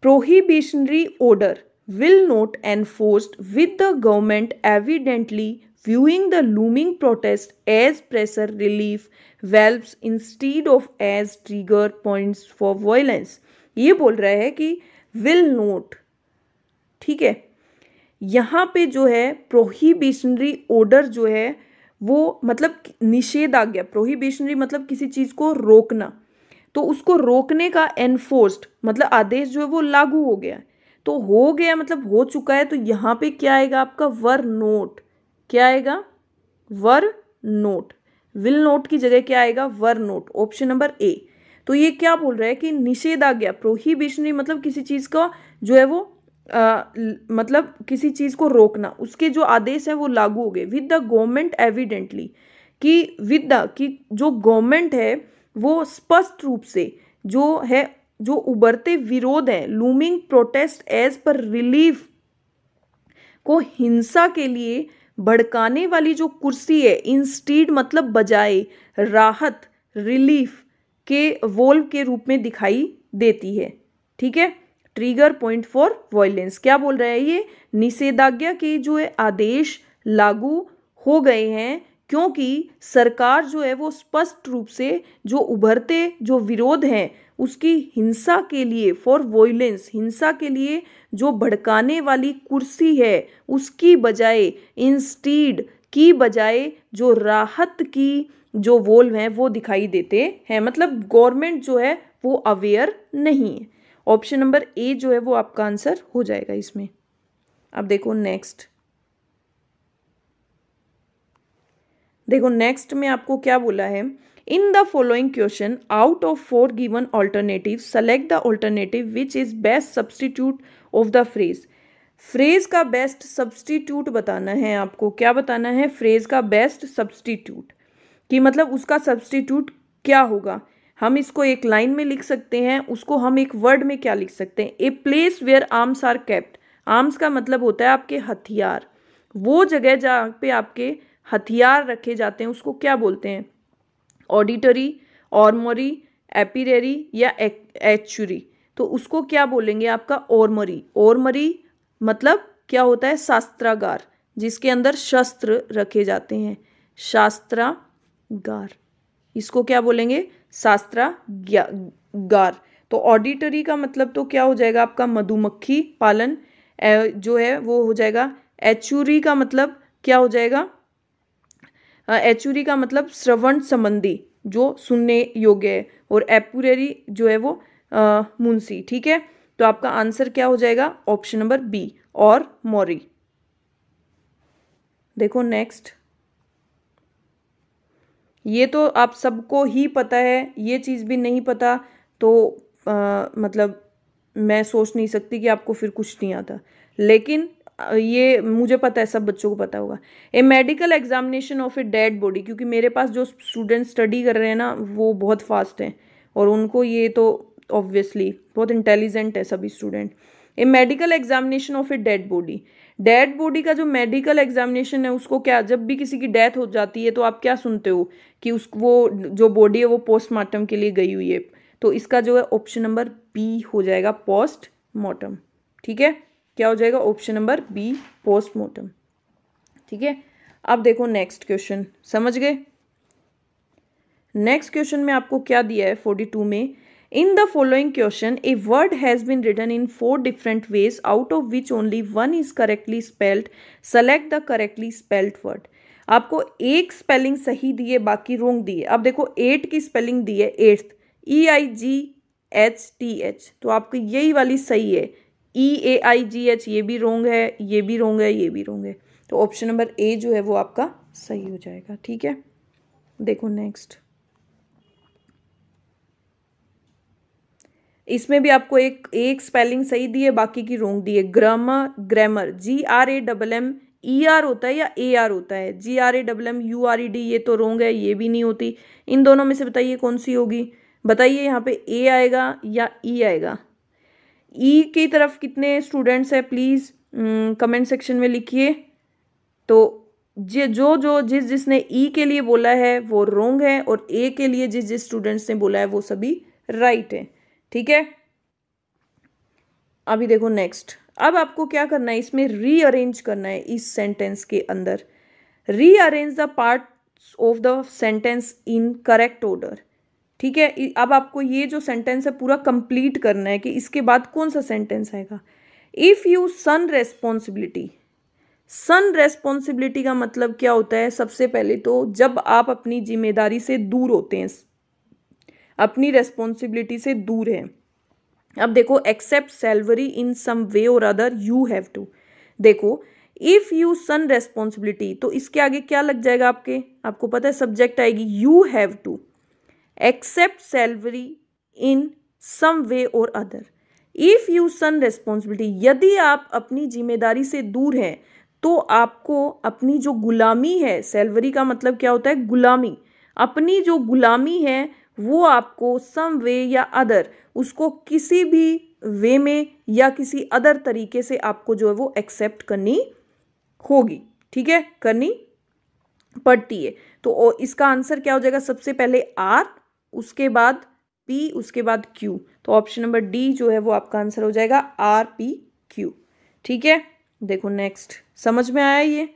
Prohibitionary order will not enforced with the government evidently viewing the looming protest as pressure relief valves instead of as trigger points for violence. ये बोल रहा है कि विल नोट ठीक है? यहाँ पे जो है प्रोहिबिशनरी ऑर्डर जो है, वो मतलब निषेधाज्ञा प्रोहिबिशनरी मतलब किसी चीज़ को रोकना। तो उसको रोकने का एनफोर्स्ड मतलब आदेश जो है, वो लागू हो गया। तो हो गया मतलब हो चुका है तो यहाँ पे क्या आएगा आपका? वर नोट क्या आएगा? वर नोट विल नोट की जगह क्या आएगा? Were not option number A तो ये क्या बोल रहा है कि निषेधाज्ञा प्रोहिबिशनरी मतलब किसी चीज़ का जो है वो आ, मतलब किसी चीज़ को रोकना उसके जो आदेश हैं वो लागू हो गए। विद द गवर्नमेंट एविडेंटली कि विद द कि जो गवर्नमेंट है वो स्पष्ट रूप से जो है जो उभरते विरोध हैं लूमिंग प्रोटेस्ट एज पर रिलीफ को हिंसा के लिए भड़काने वाली जो कुर्सी है इंस्टीड मतलब बजाय राहत रिलीफ के वोल्व के रूप में दिखाई देती है। ठीक है? ट्रिगर पॉइंट फॉर वॉयलेंस क्या बोल रहा है ये? निषेधाज्ञा के जो है आदेश लागू हो गए हैं, क्योंकि सरकार जो है वो स्पष्ट रूप से जो उभरते जो विरोध हैं, उसकी हिंसा के लिए फॉर वॉयलेंस हिंसा के लिए जो भड़काने वाली कुर्सी है, उसकी बजाय इंस्टीड की बजाय जो राहत की जो वोल्व हैं, वो दिखाई देते हैं। मतलब गवर्नमेंट जो है, वो अवेयर नहीं है। ऑप्शन नंबर ए जो है, वो आपका आंसर हो जाएगा इसमें। अब देखो नेक्स्ट देखो नेक्स्ट में आपको क्या बोला है? In the following question out of four given alternative select the alternative which is best substitute of the phrase phrase का बेस्ट सब्सटीट्यूट बताना है आपको। क्या बताना है? फ्रेज का बेस्ट सब्सटीट्यूट कि मतलब उसका सब्सटीट्यूट क्या होगा? हम इसको एक लाइन में लिख सकते हैं, उसको हम एक वर्ड में क्या लिख सकते हैं? A place where arms are kept arms का मतलब होता है आपके हथियार। वो जगह जहाँ पे आपके हथियार रखे जाते हैं, उसको क्या बोलते हैं? ऑडिटरी ऑर्मोरी एपिरेरी या एचुरी तो उसको क्या बोलेंगे आपका? ओरमरी ओरमरी मतलब क्या होता है? शास्त्रागार, जिसके अंदर शस्त्र रखे जाते हैं। शास्त्रागार इसको क्या बोलेंगे? शास्त्रा गार। तो ऑडिटरी का मतलब तो क्या हो जाएगा आपका? मधुमक्खी पालन जो है वो हो जाएगा। एचुरी का मतलब क्या हो जाएगा? एचुरी का मतलब श्रवण संबंधी, जो सुनने योग्य है। और एपुरेरी जो है वो मुंसी ठीक है? तो आपका आंसर क्या हो जाएगा? ऑप्शन नंबर बी, और मोरी देखो नेक्स्ट। ये तो आप सबको ही पता है ये चीज़ भी नहीं पता तो आ, मतलब मैं सोच नहीं सकती कि आपको फिर कुछ नहीं आता। लेकिन ये मुझे पता है सब बच्चों को पता होगा। A medical examination of a dead body क्योंकि मेरे पास जो स्टूडेंट स्टडी कर रहे हैं ना वो बहुत फास्ट हैं। और उनको ये तो ऑब्वियसली बहुत इंटेलिजेंट है सभी student a medical examination of a dead body dead body का जो मेडिकल एग्जामिनेशन है, उसको क्या जब भी किसी की डेथ हो जाती है तो आप क्या सुनते हो? कि उस, वो जो बॉडी है, वो पोस्टमार्टम के लिए गई हुई है। तो इसका जो है ऑप्शन नंबर बी हो जाएगा पोस्ट मॉर्टम ठीक है? क्या हो जाएगा? ऑप्शन नंबर बी पोस्टमार्टम ठीक है? अब देखो नेक्स्ट क्वेश्चन समझ गए? नेक्स्ट क्वेश्चन में आपको क्या दिया है फोर्टी टू में? In the following question a word has been written in four different ways out of which only one is correctly spelled select the correctly spelled word आपको एक स्पेलिंग सही दिए, बाकी रोंग दिए। अब देखो एट की स्पेलिंग दी है eighth E I G H T H तो आपको यही वाली सही है। ई ए आई जी एच ये भी रोंग है, ये भी रोंग है, ये भी रोंग है। तो ऑप्शन नंबर ए जो है, वो आपका सही हो जाएगा। ठीक है? देखो नेक्स्ट इसमें भी आपको एक एक स्पेलिंग सही दी है, बाकी की रोंग दी है। Grammar grammar G R A double M E R होता है या ए आर होता है? G R A double M U R E D ये तो रोंग है, ये भी नहीं होती। इन दोनों में से बताइए कौन सी होगी? बताइए यहाँ पे ए आएगा या ई e आएगा। ई e की तरफ़ कितने स्टूडेंट्स हैं प्लीज़ कमेंट सेक्शन में लिखिए। तो जे, जो जो, जिस, जिसने ई e के लिए बोला है, वो रोंग है, और ए के लिए जिस जिस स्टूडेंट्स ने बोला है, वो सभी राइट है। ठीक है? अभी देखो नेक्स्ट अब आपको क्या करना है? इसमें रीअरेंज करना है इस सेंटेंस के अंदर. Rearrange the part of the sentence in correct order ठीक है? अब आपको ये जो सेंटेंस है पूरा कंप्लीट करना है कि इसके बाद कौन सा सेंटेंस आएगा? If you shun responsibility shun responsibility का मतलब क्या होता है? सबसे पहले तो जब आप अपनी ज़िम्मेदारी से दूर होते हैं अपनी रेस्पॉन्सिबिलिटी से दूर हैं। अब देखो accept salary in some way or other you have to देखो इफ़ यू सन रेस्पॉन्सिबिलिटी तो इसके आगे क्या लग जाएगा आपके? आपको पता है सब्जेक्ट आएगी you have to accept salary in some way or other if you shun responsibility यदि आप अपनी ज़िम्मेदारी से दूर हैं तो आपको अपनी जो गुलामी है सैलरी का मतलब क्या होता है? गुलामी। अपनी जो गुलामी है वो आपको सम वे या अदर उसको किसी भी वे में या किसी अदर तरीके से आपको जो है वो एक्सेप्ट करनी होगी। ठीक है? करनी पड़ती है। तो इसका आंसर क्या हो जाएगा? सबसे पहले आर उसके बाद पी उसके बाद क्यू तो ऑप्शन नंबर डी जो है वो आपका आंसर हो जाएगा आर पी क्यू ठीक है? देखो नेक्स्ट समझ में आया ये?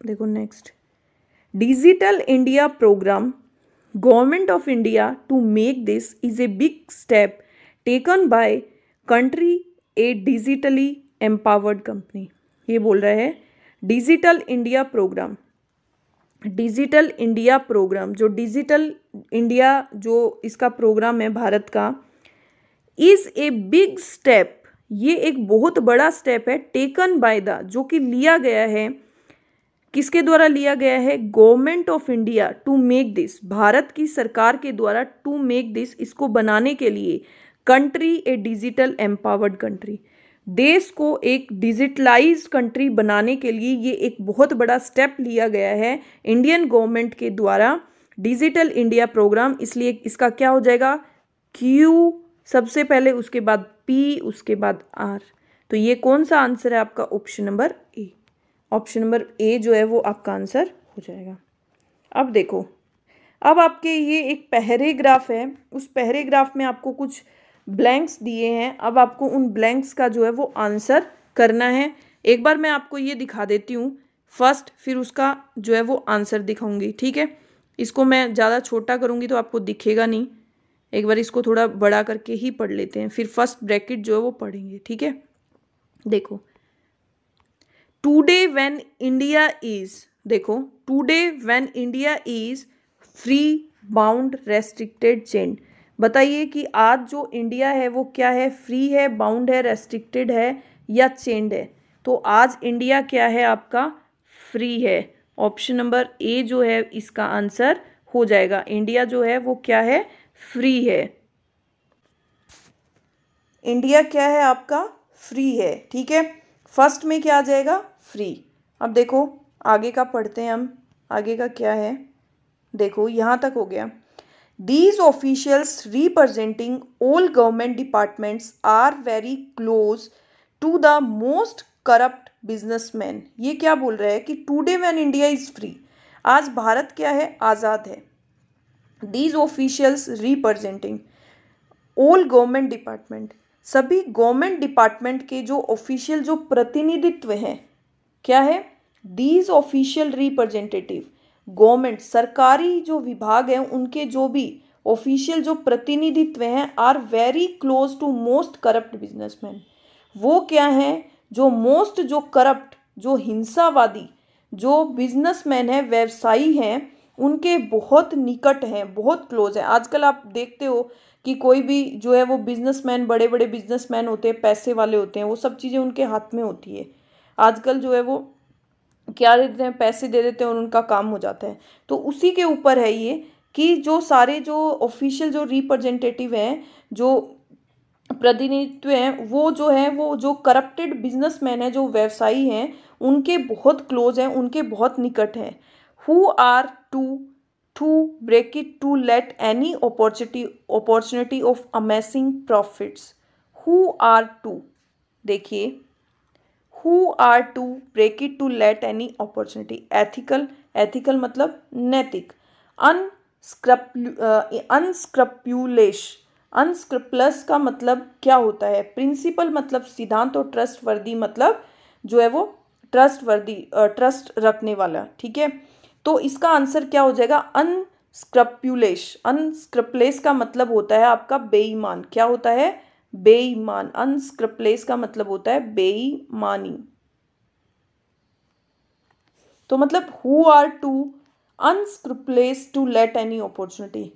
देखो next digital India program government of India to make this is a big step taken by country a digitally empowered company ये बोल रहा है digital India program digital India program जो डिजिटल इंडिया जो इसका प्रोग्राम है भारत का इज़ ए बिग स्टेप ये एक बहुत बड़ा स्टेप है टेकन बाय द जो कि लिया गया है किसके द्वारा लिया गया है? Government of India to make this Bharat की सरकार के द्वारा टू मेक दिस इसको बनाने के लिए country a digital empowered country देश को एक डिजिटलाइज कंट्री बनाने के लिए ये एक बहुत बड़ा स्टेप लिया गया है इंडियन गवर्नमेंट के द्वारा डिजिटल इंडिया प्रोग्राम इसलिए इसका क्या हो जाएगा? क्यू सबसे पहले, उसके बाद पी उसके बाद आर तो ये कौन सा आंसर है आपका? Option number A option number A जो है वो आपका आंसर हो जाएगा। अब देखो, अब आपके ये एक पैराग्राफ है। उस पैराग्राफ में आपको कुछ ब्लैंक्स दिए हैं। अब आपको उन ब्लैंक्स का जो है वो आंसर करना है। एक बार मैं आपको ये दिखा देती हूँ। फ़र्स्ट, फिर उसका जो है वो आंसर दिखाऊँगी, ठीक है? इसको मैं ज़्यादा छोटा करूँगी तो आपको दिखेगा नहीं। एक बार इसको थोड़ा बड़ा करके ही पढ़ लेते हैं। फिर फ़र्स्ट ब्रैकेट जो है वो पढ़ेंगे, ठीक है? देखो टूडे व्हेन इंडिया इज़, देखो, today when India is free bound restricted chained बताइए कि आज जो इंडिया है, वो क्या है? फ्री है, बाउंड है, रेस्ट्रिक्टेड है या चेंड है? तो आज इंडिया क्या है आपका? फ्री है। ऑप्शन नंबर ए जो है, इसका आंसर हो जाएगा। इंडिया जो है, वो क्या है? फ्री है। इंडिया क्या है आपका? फ्री है, ठीक है? फ़र्स्ट में क्या आ जाएगा? फ्री अब देखो, आगे का पढ़ते हैं हम। आगे का क्या है? देखो, यहाँ तक हो गया। These officials representing all government departments are very close to the most corrupt businessman ये क्या बोल रहा है कि today when India is free आज भारत क्या है? आज़ाद है। These officials representing all government department सभी गवर्नमेंट डिपार्टमेंट के जो ऑफिशियल जो प्रतिनिधित्व हैं, क्या है? दीज ऑफिशियल रिप्रेजेंटेटिव गवर्नमेंट, सरकारी जो विभाग हैं, उनके जो भी ऑफिशियल जो प्रतिनिधित्व हैं are very close to most corrupt businessman वो क्या हैं? जो मोस्ट जो करप्ट जो हिंसावादी, जो बिजनेसमैन हैं, व्यवसायी हैं, उनके बहुत निकट हैं, बहुत क्लोज हैं। आजकल आप देखते हो कि कोई भी जो है वो बिजनेसमैन बड़े बड़े बिजनेसमैन होते हैं, पैसे वाले होते हैं, वो सब चीज़ें उनके हाथ में होती है। आजकल जो है वो क्या देते हैं, पैसे दे देते हैं और उनका काम हो जाता है। तो उसी के ऊपर है ये कि जो सारे जो ऑफिशियल जो रिप्रेजेंटेटिव हैं, जो प्रतिनिधित्व हैं, वो जो है वो, जो करप्टेड बिजनेसमैन है, जो व्यवसायी हैं, उनके बहुत क्लोज हैं, उनके बहुत निकट हैं। Who are to to break it to let any opportunity opportunity of amazing profits who are to देखिए who are to break it to let any opportunity ethical ethical मतलब नैतिक। अनस्क्रप्यूलेश अनस्क्रप्लस uh, का मतलब क्या होता है? प्रिंसिपल मतलब सिद्धांत और ट्रस्ट वर्दी मतलब जो है वो ट्रस्ट वर्दी ट्रस्ट रखने वाला, ठीक है? तो इसका आंसर क्या हो जाएगा? अनस्क्रप्यूलेश अनस्क्रप्लेस का मतलब होता है आपका बेईमान। क्या होता है? बेईमान। अनस्क्रप्लेस का मतलब होता है बेईमानी। तो मतलब who are to unscrupulous to let any opportunity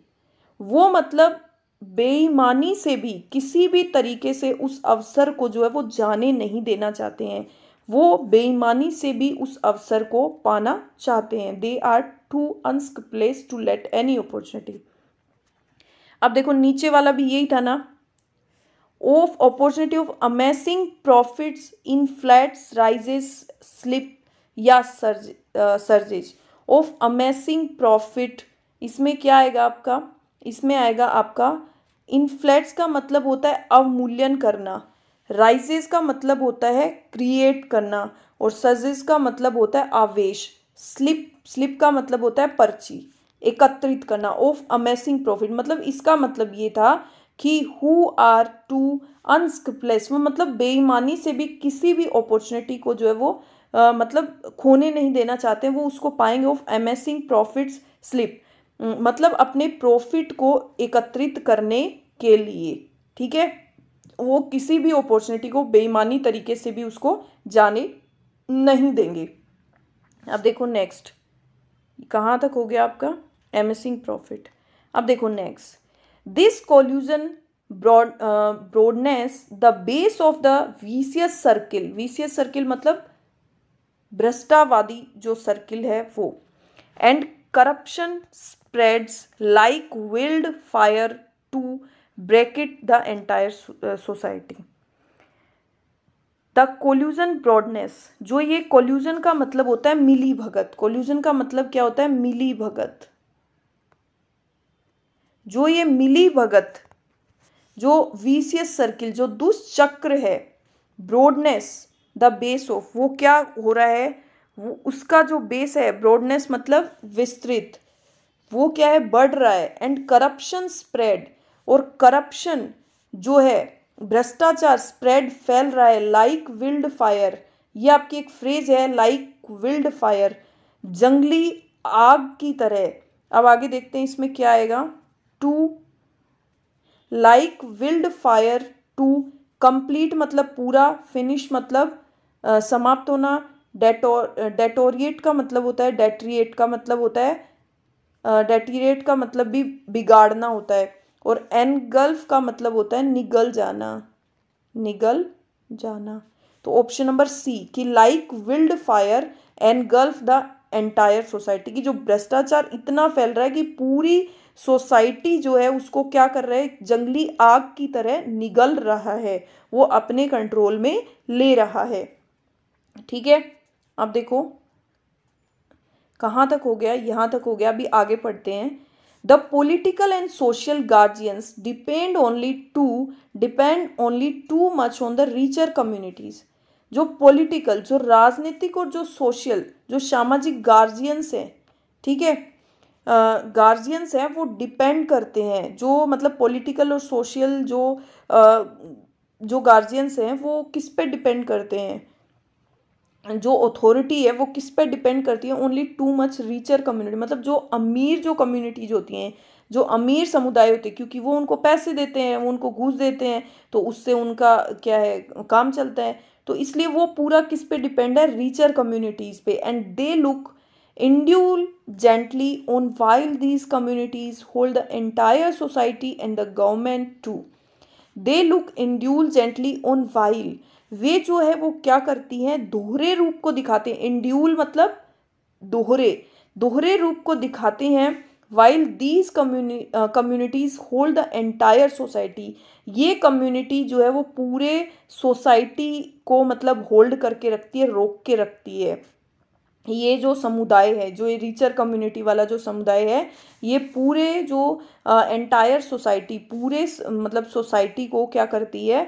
वो मतलब बेईमानी से भी किसी भी तरीके से उस अवसर को जो है वो जाने नहीं देना चाहते हैं। वो बेईमानी से भी उस अवसर को पाना चाहते हैं। They are to unscrupulous to let any opportunity अब देखो, नीचे वाला भी यही था ना। Of opportunity of amazing profits in flats rises slip या surge surges of amazing profit इसमें क्या आएगा आपका? इसमें आएगा आपका इनफ्लैट्स का मतलब होता है अवमूल्यन करना। राइजेस का मतलब होता है क्रिएट करना और सर्जेस का मतलब होता है आवेश। स्लिप स्लिप का मतलब होता है पर्ची एकत्रित करना ऑफ़ अमेसिंग प्रॉफिट मतलब इसका मतलब ये था कि हु आर टू अनस्कप्लेस वो मतलब बेईमानी से भी किसी भी अपॉर्चुनिटी को जो है वो आ, मतलब खोने नहीं देना चाहते वो उसको पाएँगे ऑफ़ अमेसिंग प्रॉफिट्स स्लिप मतलब अपने प्रॉफिट को एकत्रित करने के लिए ठीक है? वो किसी भी अपॉर्चुनिटी को बेईमानी तरीके से भी उसको जाने नहीं देंगे। अब देखो नेक्स्ट कहाँ तक हो गया आपका? एमिसिंग प्रॉफिट अब देखो next this collusion broad broadness the base of the vicious circle vicious circle मतलब भ्रष्टावादी जो सर्किल है वो। And corruption spreads like wild fire to break it the entire society the collusion broadness जो ये कोल्यूजन का मतलब होता है मिली भगत। कोल्यूजन का मतलब क्या होता है? मिली भगत। जो ये मिली भगत, जो वीसीएस सर्किल जो दुष्चक्र है ब्रॉडनेस द बेस ऑफ़ वो क्या हो रहा है? वो, उसका जो बेस है ब्रॉडनेस मतलब विस्तृत। वो क्या है? बढ़ रहा है। एंड करप्शन स्प्रेड और करप्शन जो है भ्रष्टाचार स्प्रेड फैल रहा है लाइक विल्ड फायर ये आपकी एक फ्रेज है लाइक विल्ड फायर जंगली आग की तरह। अब आगे देखते हैं इसमें क्या आएगा। To like wild fire to complete मतलब पूरा फिनिश मतलब आ, समाप्त होना। डेटोर डेटोरिएट का मतलब होता है डेट्रिएट का मतलब होता है डेटीरिएट का मतलब भी बिगाड़ना होता है। और एनगल्फ का मतलब होता है निगल जाना। निगल जाना। तो ऑप्शन नंबर सी कि like wild fire engulf the entire society की जो भ्रष्टाचार इतना फैल रहा है कि पूरी सोसाइटी जो है उसको क्या कर रहा है? जंगली आग की तरह निगल रहा है। वो अपने कंट्रोल में ले रहा है। ठीक है? अब देखो, कहाँ तक हो गया? यहाँ तक हो गया। अभी आगे पढ़ते हैं। The political and social guardians depend only too depend only too much on the richer communities जो पोलिटिकल जो राजनीतिक और जो सोशल जो सामाजिक गार्जियंस हैं ठीक है? गार्जियंस हैं वो डिपेंड करते हैं। जो मतलब पोलिटिकल और सोशल जो uh, जो गार्जियंस हैं वो किस पे डिपेंड करते हैं? जो अथॉरिटी है, वो किस पर डिपेंड करती है? Only too much richer community मतलब जो अमीर जो कम्युनिटीज होती हैं, जो अमीर समुदाय होते हैं, क्योंकि वो उनको पैसे देते हैं, वो उनको घूस देते हैं तो उससे उनका क्या है, काम चलता है। तो इसलिए वो पूरा किस पे डिपेंड है? रीचर कम्युनिटीज़ पे। And they look indulgently on while these communities hold the entire society and the government too they look indulgently on while वे जो है वो क्या करती हैं? दोहरे रूप को दिखाते हैं। इंड्यूल मतलब दोहरे। दोहरे रूप को दिखाते हैं while these communities hold the entire society ये कम्युनिटी जो है वो पूरे सोसाइटी को मतलब होल्ड करके रखती है, रोक के रखती है। ये जो समुदाय है, जो ये रीचर कम्युनिटी वाला जो समुदाय है, ये पूरे जो एंटायर सोसाइटी पूरे मतलब सोसाइटी को क्या करती है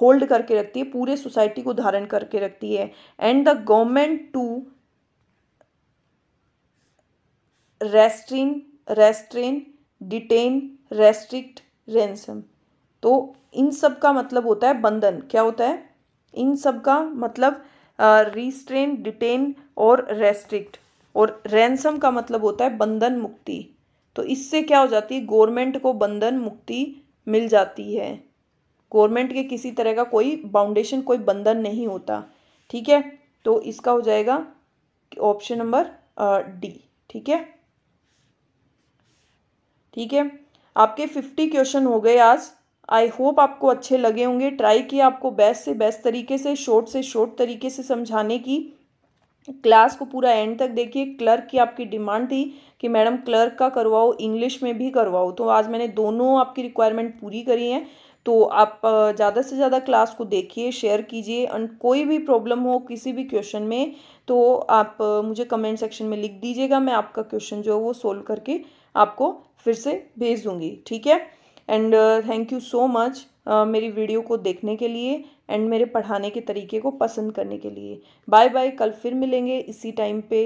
होल्ड करके रखती है, पूरे सोसाइटी को धारण करके रखती है। And the government to restrain restrain detain restrict ransom तो इन सब का मतलब होता है बंधन। क्या होता है? इन सब का मतलब रिस्ट्रेन डिटेन और रेस्ट्रिक्ट और रैंसम का मतलब होता है बंधन मुक्ति. तो इससे क्या हो जाती है? गवर्नमेंट को बंधन मुक्ति मिल जाती है. गवर्नमेंट के किसी तरह का कोई बाउंडेशन कोई बंधन नहीं होता. ठीक है? तो इसका हो जाएगा ऑप्शन नंबर डी ठीक है? ठीक है? आपके फिफ्टी क्वेश्चन हो गए आज. आई होप आपको अच्छे लगे होंगे। ट्राई किया आपको बेस्ट से बेस्ट तरीके से शॉर्ट से शॉर्ट तरीके से समझाने की। क्लास को पूरा एंड तक देखिए। क्लर्क की आपकी डिमांड थी कि मैडम क्लर्क का करवाओ इंग्लिश में भी करवाओ। तो आज मैंने दोनों आपकी रिक्वायरमेंट पूरी करी हैं। तो आप ज़्यादा से ज़्यादा क्लास को देखिए शेयर कीजिए। एंड कोई भी प्रॉब्लम हो किसी भी क्वेश्चन में तो आप मुझे कमेंट सेक्शन में लिख दीजिएगा। मैं आपका क्वेश्चन जो है वो सोल्व करके आपको फिर से भेज दूँगी। ठीक है? And thank you so much मेरी वीडियो को देखने के लिए एंड मेरे पढ़ाने के तरीके को पसंद करने के लिए। बाय बाय कल फिर मिलेंगे इसी टाइम पे।